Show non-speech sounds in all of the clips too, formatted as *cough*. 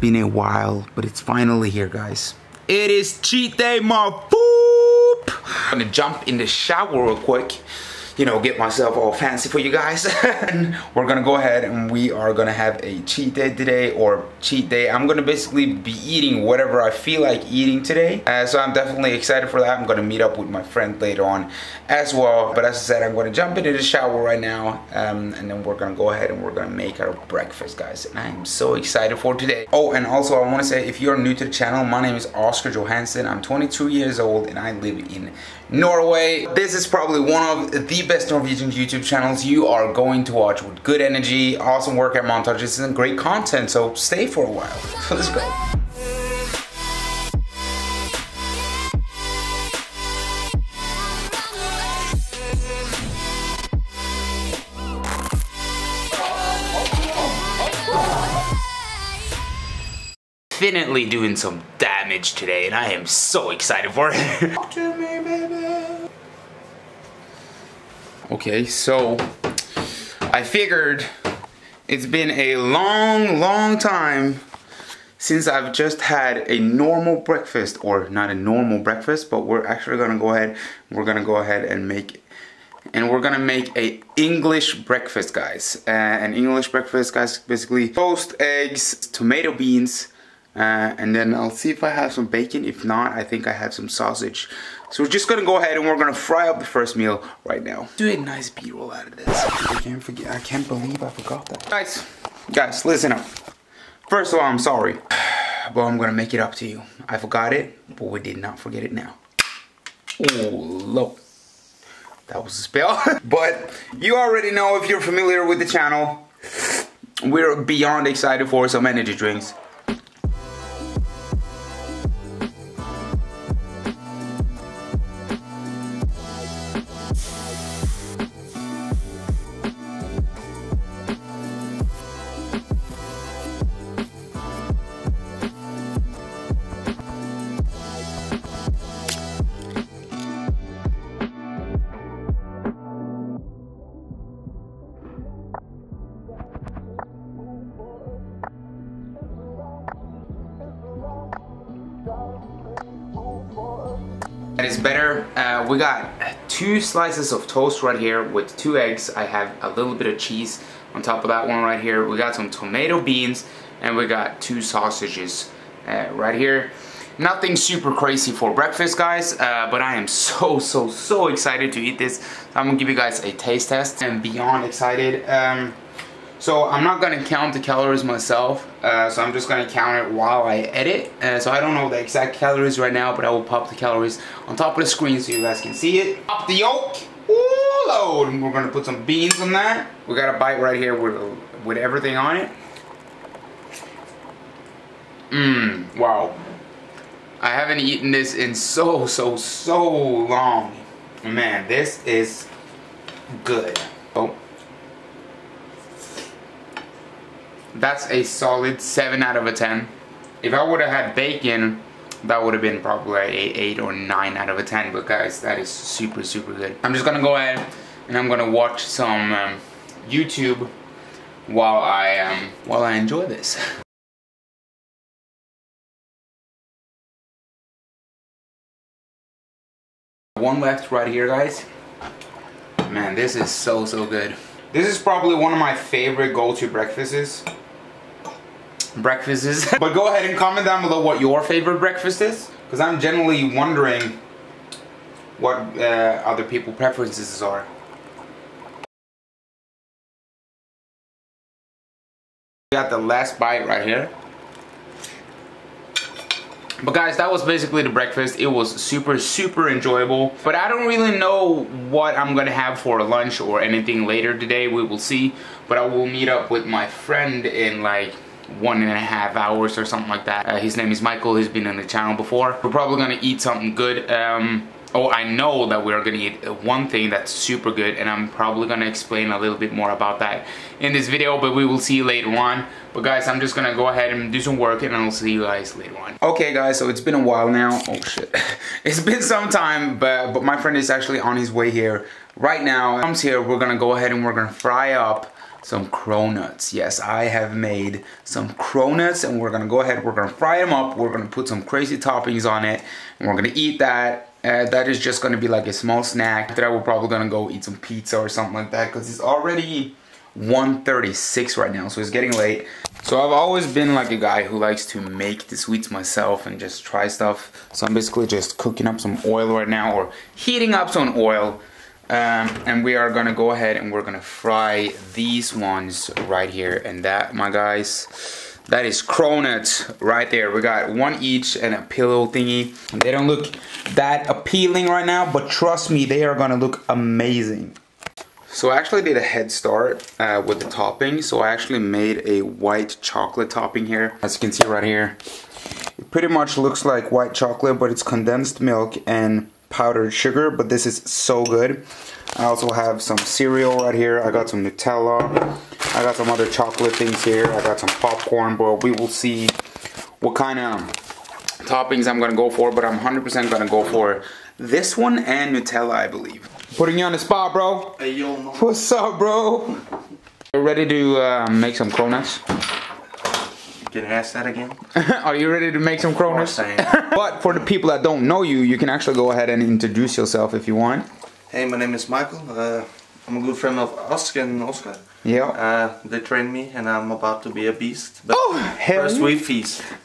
been a while, but it's finally here, guys. It is cheat day, my boop! I'm gonna jump in the shower real quick you know, get myself all fancy for you guys. *laughs* we're gonna go ahead and we are gonna have a cheat day today or cheat day. I'm gonna basically be eating whatever I feel like eating today. Uh, so I'm definitely excited for that. I'm gonna meet up with my friend later on as well. But as I said, I'm gonna jump into the shower right now um, and then we're gonna go ahead and we're gonna make our breakfast, guys. And I am so excited for today. Oh, and also I wanna say, if you're new to the channel, my name is Oscar Johansen. I'm 22 years old and I live in Norway. This is probably one of the best Norwegian YouTube channels you are going to watch with good energy, awesome workout montages, and great content. So stay for a while. So let's go. Definitely doing some damage today and I am so excited for it. Okay, so I figured it's been a long, long time since I've just had a normal breakfast, or not a normal breakfast, but we're actually gonna go ahead, we're gonna go ahead and make, and we're gonna make a English breakfast, guys. Uh, an English breakfast, guys, basically toast, eggs, tomato beans, uh, and then I'll see if I have some bacon. If not, I think I have some sausage. So we're just gonna go ahead and we're gonna fry up the first meal right now. Do a nice B-roll out of this. I can't forget, I can't believe I forgot that. Guys, guys, listen up. First of all, I'm sorry, but I'm gonna make it up to you. I forgot it, but we did not forget it now. Oh, low. That was a spell. *laughs* but you already know if you're familiar with the channel, we're beyond excited for some energy drinks. Better. Uh, we got two slices of toast right here with two eggs. I have a little bit of cheese on top of that one right here. We got some tomato beans and we got two sausages uh, right here. Nothing super crazy for breakfast guys, uh, but I am so, so, so excited to eat this. I'm gonna give you guys a taste test and beyond excited. Um, so I'm not gonna count the calories myself, uh, so I'm just gonna count it while I edit. Uh, so I don't know the exact calories right now, but I will pop the calories on top of the screen so you guys can see it. Pop the yolk, Ooh, load. We're gonna put some beans on that. We got a bite right here with, with everything on it. Mmm, wow. I haven't eaten this in so, so, so long. Man, this is good. Oh. That's a solid 7 out of a 10. If I would have had bacon, that would have been probably a 8 or 9 out of a 10. But guys, that is super, super good. I'm just gonna go ahead and I'm gonna watch some um, YouTube while I, um, while I enjoy this. *laughs* One left right here, guys. Man, this is so, so good. This is probably one of my favorite go-to breakfasts breakfasts. *laughs* but go ahead and comment down below what your favorite breakfast is. Because I'm generally wondering what uh, other people preferences are. We got the last bite right here. But guys, that was basically the breakfast. It was super, super enjoyable. But I don't really know what I'm gonna have for lunch or anything later today. We will see. But I will meet up with my friend in like one and a half hours or something like that. Uh, his name is Michael, he's been on the channel before. We're probably gonna eat something good. Um, oh, I know that we're gonna eat one thing that's super good and I'm probably gonna explain a little bit more about that in this video, but we will see you later on. But guys, I'm just gonna go ahead and do some work and I'll see you guys later on. Okay guys, so it's been a while now. Oh shit. *laughs* it's been some time, but, but my friend is actually on his way here right now. Comes here, we're gonna go ahead and we're gonna fry up some cronuts. Yes, I have made some cronuts and we're gonna go ahead, we're gonna fry them up, we're gonna put some crazy toppings on it, and we're gonna eat that. Uh, that is just gonna be like a small snack. That we're probably gonna go eat some pizza or something like that because it's already 1.36 right now, so it's getting late. So I've always been like a guy who likes to make the sweets myself and just try stuff. So I'm basically just cooking up some oil right now or heating up some oil um, and we are gonna go ahead and we're gonna fry these ones right here. And that, my guys, that is cronuts right there. We got one each and a pillow thingy. They don't look that appealing right now, but trust me, they are gonna look amazing. So I actually did a head start uh, with the topping. So I actually made a white chocolate topping here. As you can see right here. It pretty much looks like white chocolate, but it's condensed milk and powdered sugar, but this is so good. I also have some cereal right here. I got some Nutella. I got some other chocolate things here. I got some popcorn, but we will see what kind of toppings I'm gonna go for, but I'm 100% gonna go for this one and Nutella, I believe. Putting you on the spot, bro. Hey, yo, What's up, bro? We're ready to uh, make some cronuts? Can you ask that again? *laughs* Are you ready to make some cronuts? *laughs* but for the people that don't know you, you can actually go ahead and introduce yourself if you want. Hey, my name is Michael. Uh, I'm a good friend of Oscar and Oscar. Yeah. Uh, they trained me and I'm about to be a beast. But Oh, hell first yeah. we feast. *laughs*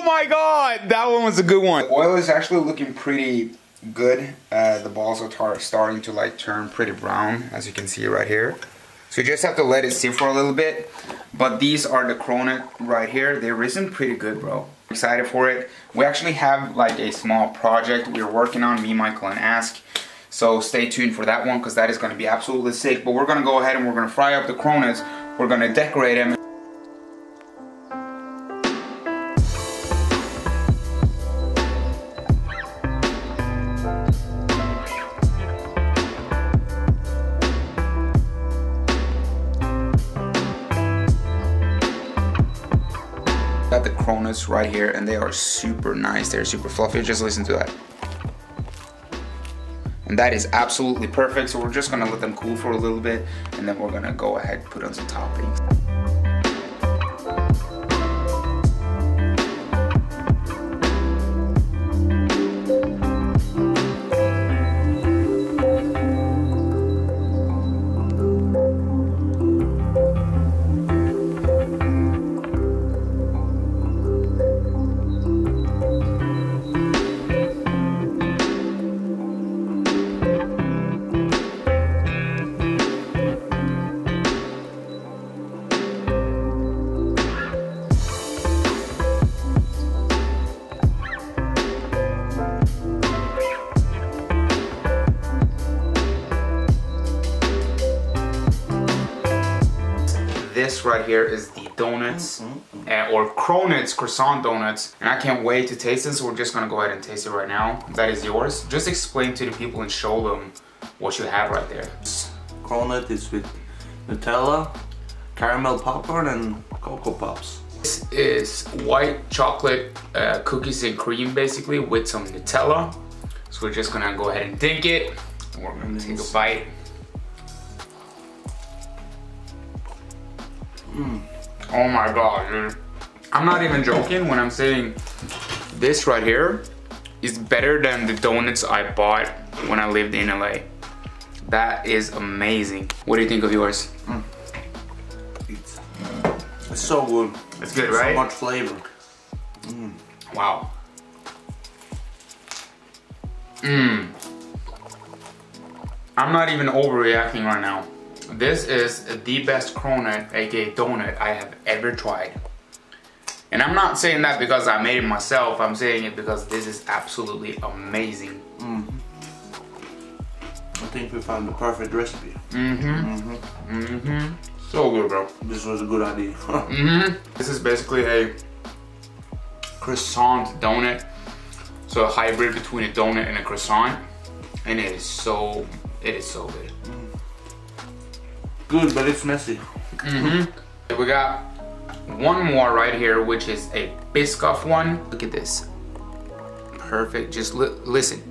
Oh my god, that one was a good one. The oil is actually looking pretty good. Uh, the balls are tar- starting to like turn pretty brown, as you can see right here. So you just have to let it sit for a little bit. But these are the cronut right here. They're risen pretty good, bro. Excited for it. We actually have like a small project we're working on, me, Michael, and Ask. So stay tuned for that one because that is going to be absolutely sick. But we're going to go ahead and we're going to fry up the cronuts. We're going to decorate them. Right here and they are super nice. They're super fluffy. Just listen to that. And that is absolutely perfect. So we're just gonna let them cool for a little bit and then we're gonna go ahead put on some toppings. This right here is the donuts uh, or cronuts croissant donuts and I can't wait to taste this. So we're just gonna go ahead and taste it right now. That is yours. Just explain to the people and show them what you have right there. Cronut is with Nutella, caramel popcorn, and Cocoa Pops. This is white chocolate uh, cookies and cream basically with some Nutella. So we're just gonna go ahead and dink it. And we're gonna take a bite. Oh my god, dude. I'm not even joking when I'm saying this right here is better than the donuts I bought when I lived in LA. That is amazing. What do you think of yours? Mm. It's, it's so good. It's good, right? So much flavor. Mm. Wow. Mmm. I'm not even overreacting right now. This is the best cronut, aka donut, I have ever tried. And I'm not saying that because I made it myself, I'm saying it because this is absolutely amazing. I think we found the perfect recipe. Mm-hmm. Mm-hmm. So good, bro. This was a good idea. *laughs* Mm-hmm. This is basically a croissant donut. So a hybrid between a donut and a croissant. And it is so, it is so good good, but it's messy. Mm-hmm. We got one more right here, which is a Biscoff one. Look at this. Perfect. Just li listen.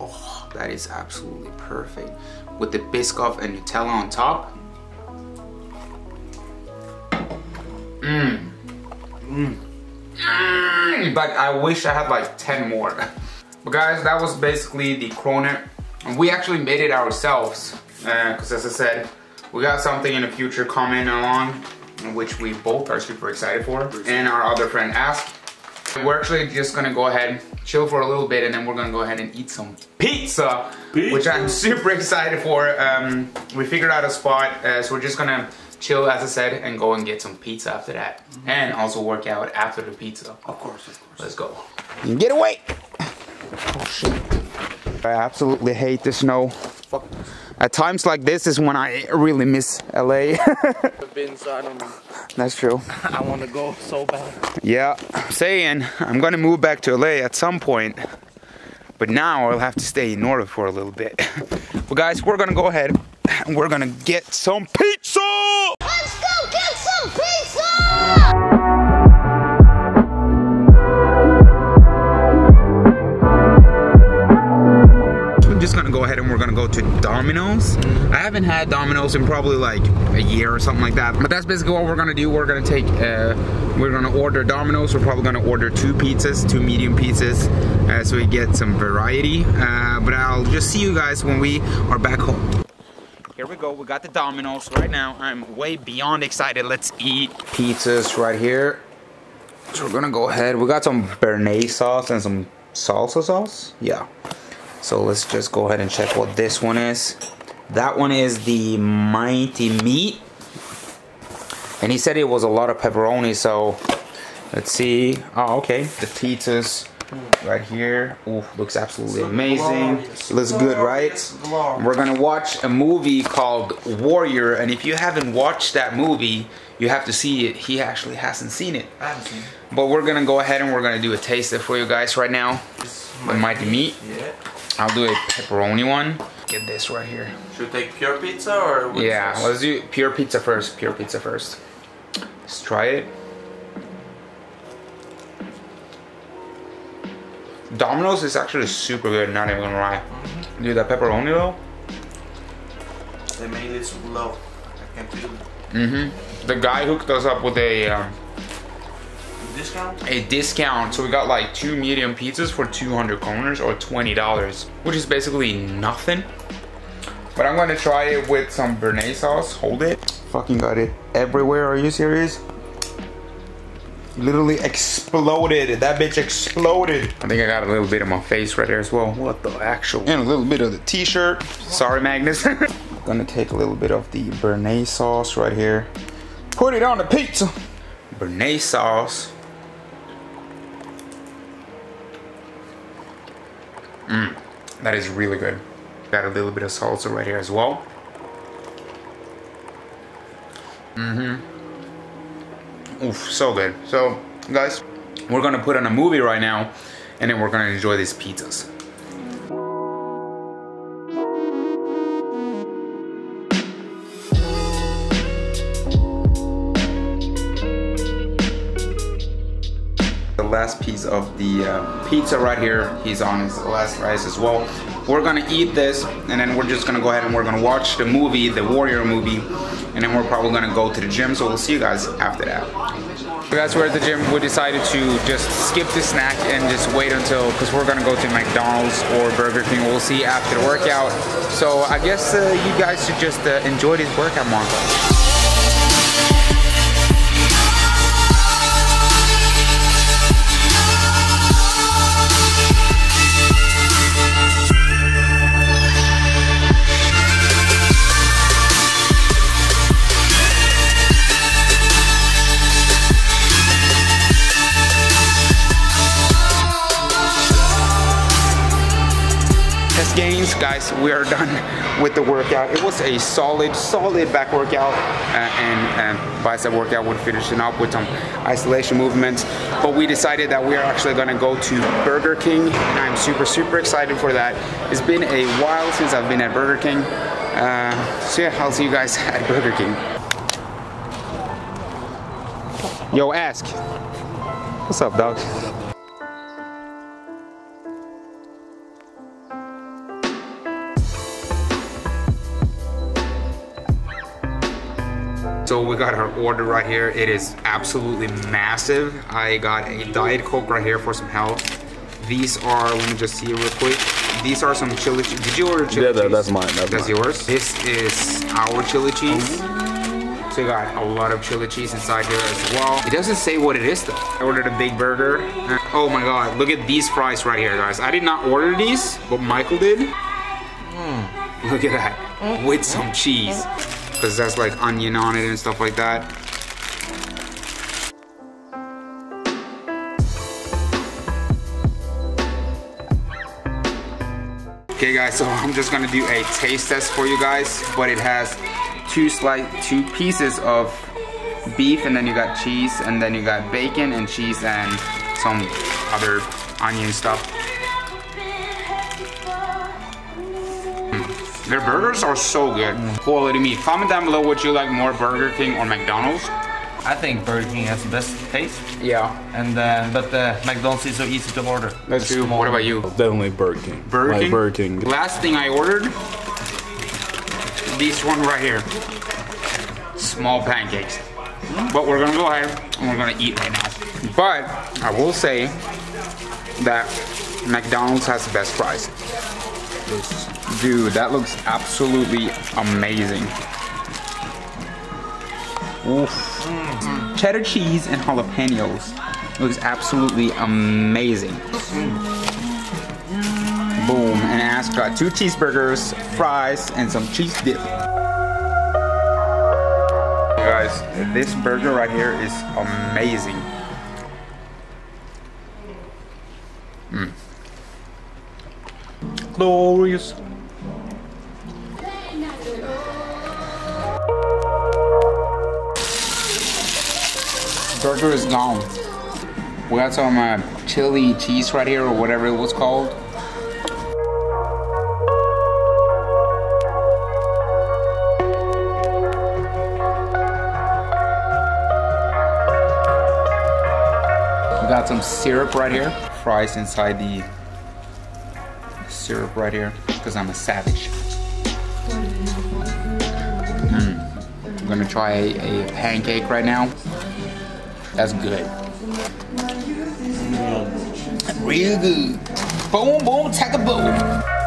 Oh, that is absolutely perfect. With the Biscoff and Nutella on top. Mmm. Mmm. Mm. mm. mm. Like, I wish I had like 10 more. *laughs* But guys, that was basically the cronut. We actually made it ourselves. Because uh, as I said, we got something in the future coming along, which we both are super excited for. And our other friend asked. We're actually just gonna go ahead, chill for a little bit, and then we're gonna go ahead and eat some pizza, pizza. which I'm *laughs* super excited for. Um, we figured out a spot, uh, so we're just gonna chill, as I said, and go and get some pizza after that. Mm -hmm. And also work out after the pizza. Of course, of course. Let's go. Get away! Oh shit. I absolutely hate the snow. Fuck. At times like this is when I really miss LA. I've been, so I don't know. That's true. *laughs* I want to go so bad. Yeah, I'm saying I'm gonna move back to LA at some point. But now I'll have to stay in North for a little bit. *laughs* well guys, we're gonna go ahead and we're gonna get some pizza! Go to Domino's. I haven't had Domino's in probably like a year or something like that. But that's basically what we're gonna do. We're gonna take, uh, we're gonna order Domino's. We're probably gonna order two pizzas, two medium pizzas, uh, so we get some variety. Uh, but I'll just see you guys when we are back home. Here we go, we got the Domino's right now. I'm way beyond excited. Let's eat pizzas right here. So we're gonna go ahead. We got some béarnaise sauce and some salsa sauce. Yeah. So let's just go ahead and check what this one is. That one is the Mighty Meat. And he said it was a lot of pepperoni, so let's see. Oh, okay. The pizzas right here. Ooh, looks absolutely amazing. Looks good, right? We're gonna watch a movie called Warrior, and if you haven't watched that movie, you have to see it. He actually hasn't seen it. I haven't seen it. But we're gonna go ahead and we're gonna do a taste it for you guys right now. The Mighty Meat. Yeah. I'll do a pepperoni one. Get this right here. Should we take pure pizza or? Yeah, let let's do pure pizza first. Pure pizza first. Let's try it. Domino's is actually super good, not even gonna lie. Mm -hmm. Dude, that pepperoni though. They made it so low. I can't feel it. Mm-hmm. The guy hooked us up with a um, discount? A discount. So we got like two medium pizzas for 200 kroners or $20, which is basically nothing. But I'm gonna try it with some béarnaise sauce. Hold it. Fucking got it everywhere. Are you serious? Literally exploded. That bitch exploded. I think I got a little bit of my face right there as well. What the actual? And a little bit of the t-shirt. Sorry, Magnus. *laughs* gonna take a little bit of the béarnaise sauce right here. Put it on the pizza. Béarnaise sauce. Mmm, that is really good. Got a little bit of salsa right here as well. Mm-hmm. Oof, so good. So, guys, we're gonna put on a movie right now, and then we're gonna enjoy these pizzas. Last piece of the uh, pizza right here. He's on his last rice as well. We're gonna eat this and then we're just gonna go ahead and we're gonna watch the movie, the Warrior movie, and then we're probably gonna go to the gym. So we'll see you guys after that. So guys, we're at the gym. We decided to just skip the snack and just wait until, because we're gonna go to McDonald's or Burger King. We'll see after the workout. So I guess uh, you guys should just uh, enjoy this workout montage. Guys we are done with the workout. It was a solid solid back workout uh, and, and bicep workout we're finishing up with some isolation movements. But we decided that we are actually going to go to burger king and i'm super super excited for that. It's been a while since i've been at burger king. Uh, so yeah i'll see you guys *laughs* at burger king. Yo ask. What's up dog So we got our order right here. It is absolutely massive. I got a Diet Coke right here for some health. These are, let me just see real quick. These are some chili cheese. Did you order chili Yeah, cheese? that- that's mine, that's That's mine. yours? This is our chili cheese. So you got a lot of chili cheese inside here as well. It doesn't say what it is though. I ordered a big burger. Oh my god, look at these fries right here, guys. I did not order these, but Michael did. Hmm. Look at that, with some cheese. Because that's like onion on it and stuff like that. Okay guys, so I'm just gonna do a taste test for you guys, but it has two slight two pieces of beef and then you got cheese and then you got bacon and cheese and some other onion stuff. Their burgers are so good. Quality meat. Comment down below what you like more, Burger King or McDonald's. I think Burger King has the best taste, Yeah, and uh, but uh, McDonald's is so easy to order. that's true. What about you? Definitely Burger King. Burger Like King? Burger King. Last thing I ordered, this one right here. Small pancakes. But we're gonna go ahead and we're gonna eat right now. But I will say that McDonald's has the best fries. Dude, that looks absolutely amazing. Oof. Cheddar cheese and jalapenos. Looks absolutely amazing. Boom, and Ask got two cheeseburgers, fries, and some cheese dip. Guys, this burger right here is amazing. Mm. Glorious. Burger is gone. We got some uh, chili cheese right here, or whatever it was called. We got some syrup right here. Fries inside the syrup right here, because I'm a savage. Mm. I'm gonna try a, a pancake right now. That's good. Real good. Boom, boom, take a boom.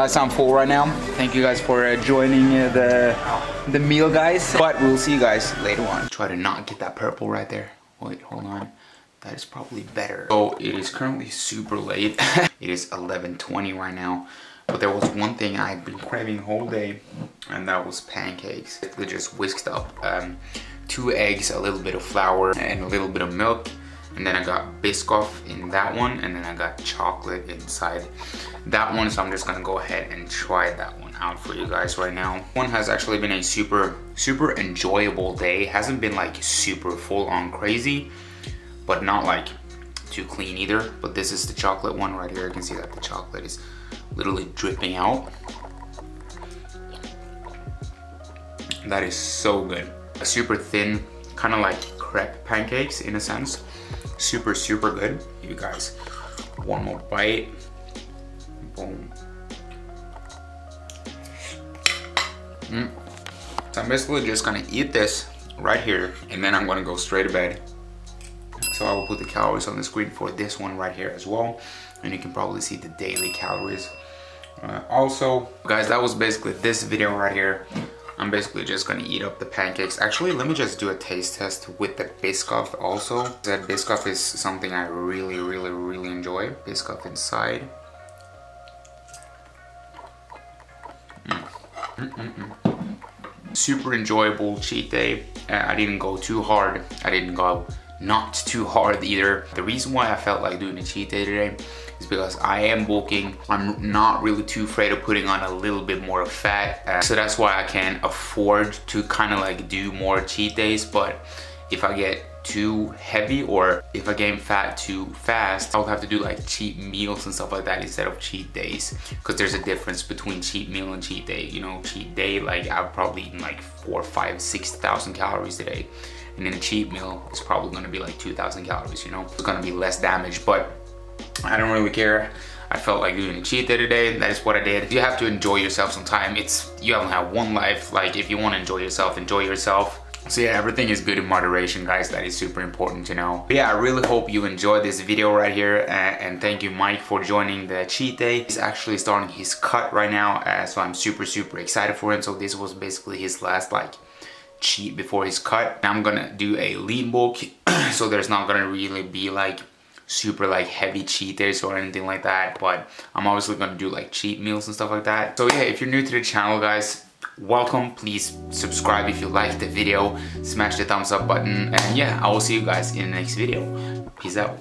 Guys, I'm full right now. Thank you guys for uh, joining uh, the the meal, guys. But we'll see you guys later on. Try to not get that purple right there. Wait, hold on. That is probably better. So it is currently super late. *laughs* it is 11:20 right now. But there was one thing I had been craving whole day, and that was pancakes. They just whisked up um, two eggs, a little bit of flour, and a little bit of milk. And then I got Biscoff in that one, and then I got chocolate inside that one. So I'm just gonna go ahead and try that one out for you guys right now. One has actually been a super, super enjoyable day. Hasn't been like super full on crazy, but not like too clean either. But this is the chocolate one right here. You can see that the chocolate is literally dripping out. That is so good. A super thin, kind of like crepe pancakes in a sense. Super, super good. You guys, one more bite. Boom. Mm. So I'm basically just gonna eat this right here and then I'm gonna go straight to bed. So I will put the calories on the screen for this one right here as well. And you can probably see the daily calories. Uh, also, guys, that was basically this video right here. I'm basically just gonna eat up the pancakes. Actually, let me just do a taste test with the Biscoff also. That Biscoff is something I really, really, really enjoy. Biscoff inside. Mm. Mm-mm-mm. Super enjoyable cheat day. Uh, I didn't go too hard. I didn't go not too hard either. The reason why I felt like doing a cheat day today is because I am bulking. I'm not really too afraid of putting on a little bit more of fat. Uh, so that's why I can afford to kind of like do more cheat days. But if I get too heavy or if I gain fat too fast, I'll have to do like cheat meals and stuff like that instead of cheat days. Because there's a difference between cheat meal and cheat day. You know, cheat day, like I've probably eaten like four, five, six thousand calories today. And then a cheat meal is probably gonna be like 2,000 calories, you know? It's gonna be less damage, but I don't really care. I felt like doing a cheat day today. And that is what I did. You have to enjoy yourself sometime. It's you only have one life. Like if you want to enjoy yourself, enjoy yourself. So yeah, everything is good in moderation, guys. That is super important to know. But yeah, I really hope you enjoyed this video right here. And thank you, Mike, for joining the cheat day. He's actually starting his cut right now. Uh, so I'm super, super excited for him. So this was basically his last like cheat before his cut. I'm gonna do a lean bulk. *clears throat* so there's not gonna really be like super like heavy cheat days or anything like that but I'm obviously gonna do like cheat meals and stuff like that so yeah if you're new to the channel guys welcome please subscribe if you liked the video smash the thumbs up button and yeah I will see you guys in the next video peace out